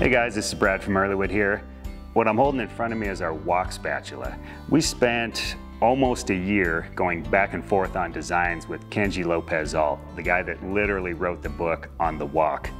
Hey guys, this is Brad from Earlywood here. What I'm holding in front of me is our wok spatula. We spent almost a year going back and forth on designs with Kenji Lopez Alt, the guy that literally wrote the book on the wok,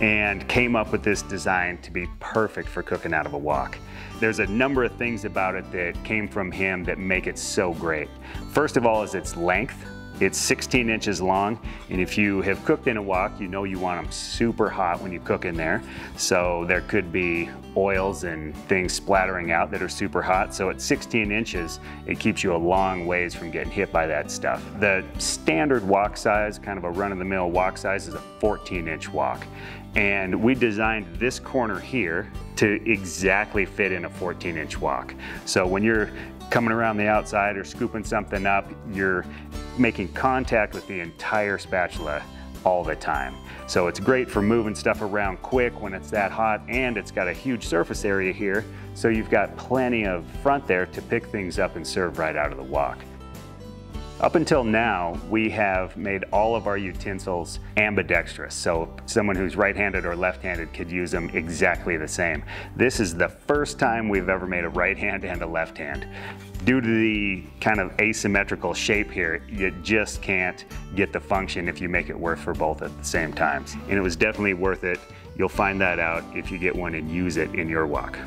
and came up with this design to be perfect for cooking out of a wok. There's a number of things about it that came from him that make it so great. First of all is its length. It's 16 inches long, and if you have cooked in a wok, you know you want them super hot when you cook in there. So there could be oils and things splattering out that are super hot. So at 16 inches, it keeps you a long ways from getting hit by that stuff. The standard wok size, kind of a run-of-the-mill wok size, is a 14 inch wok. And we designed this corner here to exactly fit in a 14 inch wok. So when you're coming around the outside or scooping something up, you're making contact with the entire spatula all the time. So it's great for moving stuff around quick when it's that hot and it's got a huge surface area here so you've got plenty of front there to pick things up and serve right out of the wok. Up until now, we have made all of our utensils ambidextrous, so someone who's right-handed or left-handed could use them exactly the same. This is the first time we've ever made a right hand and a left hand. Due to the kind of asymmetrical shape here, you just can't get the function if you make it work for both at the same times. And it was definitely worth it. You'll find that out if you get one and use it in your wok.